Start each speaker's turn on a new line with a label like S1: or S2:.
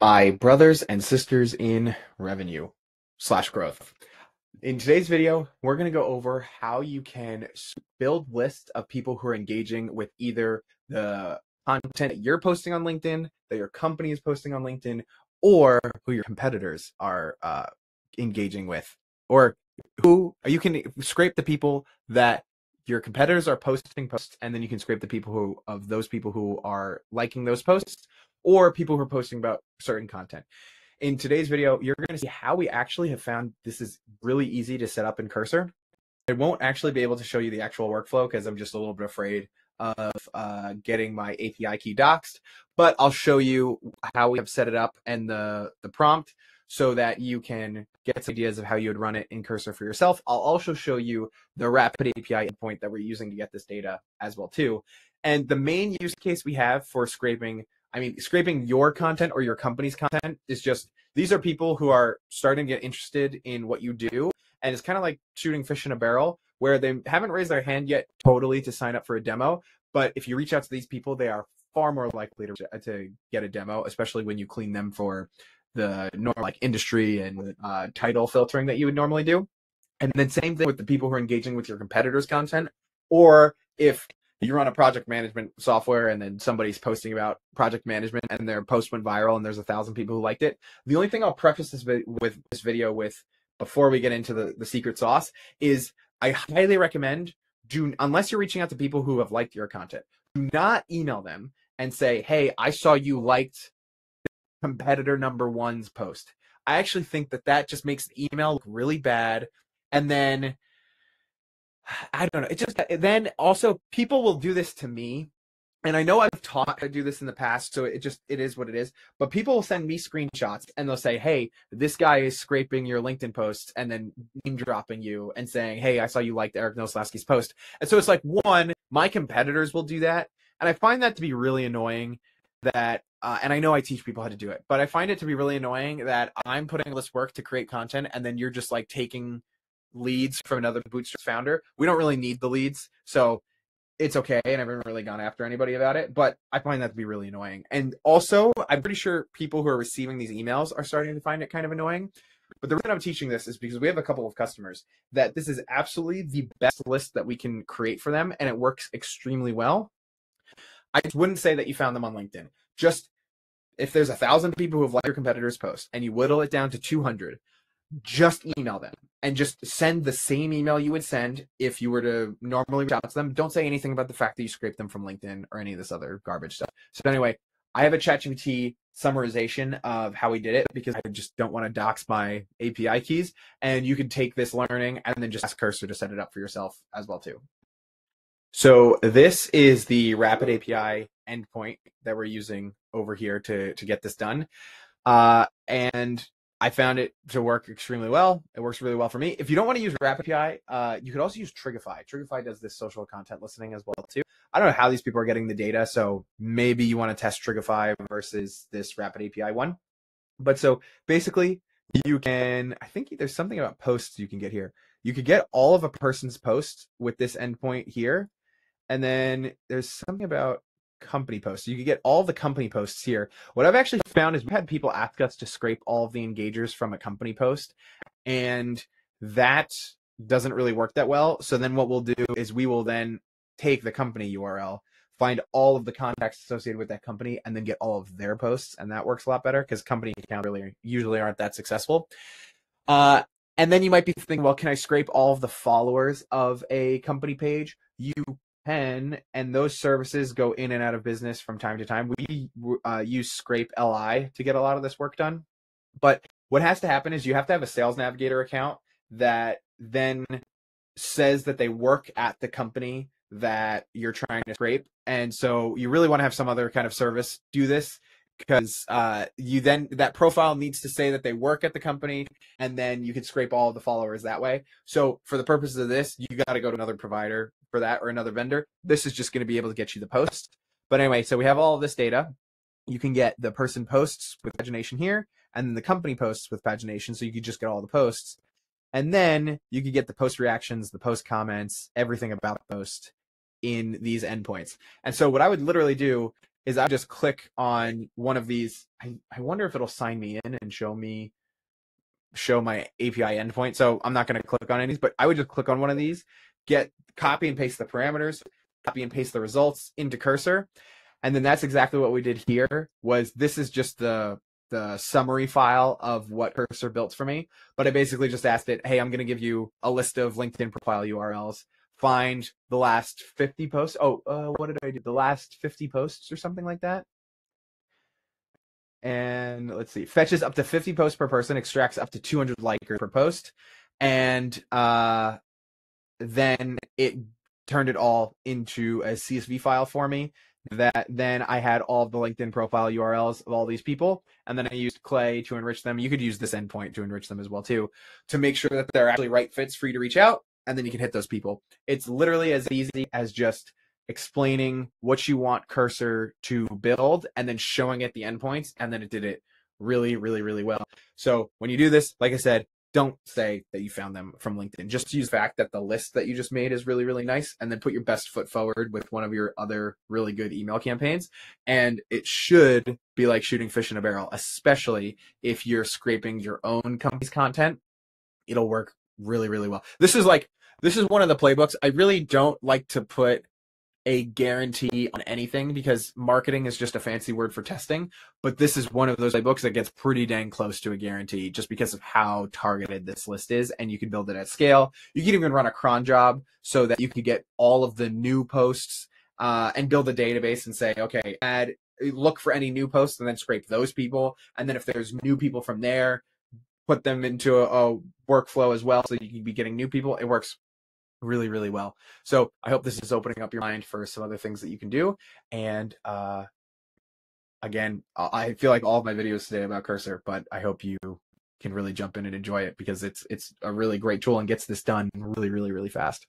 S1: my brothers and sisters in revenue slash growth. In today's video, we're going to go over how you can build lists of people who are engaging with either the content that you're posting on LinkedIn, that your company is posting on LinkedIn, or who your competitors are uh, engaging with, or who you can scrape the people that your competitors are posting posts, and then you can scrape the people who of those people who are liking those posts, or people who are posting about certain content. In today's video, you're going to see how we actually have found this is really easy to set up in Cursor. I won't actually be able to show you the actual workflow because I'm just a little bit afraid of uh, getting my API key doxed, but I'll show you how we have set it up and the, the prompt so that you can get some ideas of how you would run it in Cursor for yourself. I'll also show you the rapid API endpoint that we're using to get this data as well too. And the main use case we have for scraping I mean, scraping your content or your company's content is just these are people who are starting to get interested in what you do. And it's kind of like shooting fish in a barrel where they haven't raised their hand yet totally to sign up for a demo. But if you reach out to these people, they are far more likely to, to get a demo, especially when you clean them for the normal like industry and uh, title filtering that you would normally do. And then same thing with the people who are engaging with your competitors' content. Or if you run a project management software and then somebody's posting about project management and their post went viral and there's a thousand people who liked it. The only thing I'll preface this vi- with this video with before we get into the, the secret sauce is I highly recommend do unless you're reaching out to people who have liked your content, do not email them and say, "Hey, I saw you liked competitor number one's post." I actually think that that just makes the email look really bad, and then I don't know. It just then also people will do this to me. And I know I've taught to do this in the past, so it just it is what it is. But people will send me screenshots and they'll say, "Hey, this guy is scraping your LinkedIn posts and then name dropping you and saying, "Hey, I saw you liked Eric Nowoslawski's post." And so it's like one, my competitors will do that, and I find that to be really annoying. That uh, and I know I teach people how to do it, but I find it to be really annoying that I'm putting all this work to create content and then you're just like taking leads from another bootstrap founder. We don't really need the leads, so it's okay. And I haven't really gone after anybody about it, but I find that to be really annoying. And also, I'm pretty sure people who are receiving these emails are starting to find it kind of annoying. But the reason I'm teaching this is because we have a couple of customers that this is absolutely the best list that we can create for them, and it works extremely well. I wouldn't say that you found them on LinkedIn. Just if there's a thousand people who have liked your competitor's post and you whittle it down to 200, just email them and just send the same email you would send if you were to normally reach out to them. Don't say anything about the fact that you scraped them from LinkedIn or any of this other garbage stuff. So anyway, I have a ChatGPT summarization of how we did it because I just don't want to dox my API keys. And you can take this learning and then just ask Cursor to set it up for yourself as well too. So this is the Rapid API endpoint that we're using over here to to get this done. Uh, and I found it to work extremely well. It works really well for me. If you don't want to use RapidAPI, uh, you could also use Trigify. Trigify does this social content listening as well too. I don't know how these people are getting the data, so maybe you want to test Trigify versus this Rapid API one. But so basically, you can. I think there's something about posts you can get here. You could get all of a person's posts with this endpoint here, and then there's something about company posts. You can get all the company posts here. What I've actually found is we've had people ask us to scrape all of the engagers from a company post, and that doesn't really work that well. So then what we'll do is we will then take the company URL, find all of the contacts associated with that company, and then get all of their posts, and that works a lot better because company accounts really usually aren't that successful. Uh, and then you might be thinking, well, can I scrape all of the followers of a company page? You can, and those services go in and out of business from time to time. We uh, use Scrape LI to get a lot of this work done. But what has to happen is you have to have a Sales Navigator account that then says that they work at the company that you're trying to scrape. And so you really want to have some other kind of service do this because uh, you then that profile needs to say that they work at the company and then you can scrape all the followers that way so for the purposes of this you got to go to another provider for that or another vendor this is just going to be able to get you the post but anyway so we have all this data you can get the person posts with pagination here and then the company posts with pagination so you could just get all the posts and then you could get the post reactions the post comments everything about the post in these endpoints and so what i would literally do is I just click on one of these. I, I wonder if it'll sign me in and show me show my API endpoint. So I'm not going to click on any, but I would just click on one of these, get copy and paste the parameters, copy and paste the results into cursor. And then that's exactly what we did here was this is just the the summary file of what cursor built for me. But I basically just asked it, hey, I'm going to give you a list of LinkedIn profile URLs. Find the last 50 posts. Oh, uh, what did I do? The last 50 posts or something like that and let's see, fetches up to 50 posts per person, extracts up to 200 likers per post, and uh, then it turned it all into a CSV file for me. That then I had all the LinkedIn profile URLs of all these people, and then I used Clay to enrich them. You could use this endpoint to enrich them as well too, to make sure that they're actually right fits for you to reach out, and then you can hit those people. It's literally as easy as just explaining what you want cursor to build and then showing it the endpoints and then it did it really really really well so when you do this like i said don't say that you found them from linkedin. Just use the fact that the list that you just made is really really nice and then put your best foot forward with one of your other really good email campaigns. And it should be like shooting fish in a barrel especially if you're scraping your own company's content. It'll work really really well. This is like this is one of the playbooks. I really don't like to put a guarantee on anything because marketing is just a fancy word for testing. But this is one of those books that gets pretty dang close to a guarantee just because of how targeted this list is. And you can build it at scale. You can even run a cron job so that you can get all of the new posts uh, and build a database and say, okay, add, look for any new posts and then scrape those people. And then if there's new people from there, put them into a, a workflow as well so you can be getting new people. It works really, really well. So I hope this is opening up your mind for some other things that you can do. And uh, again, I feel like all of my videos today about Cursor, but I hope you can really jump in and enjoy it because it's it's a really great tool and gets this done really, really, really fast.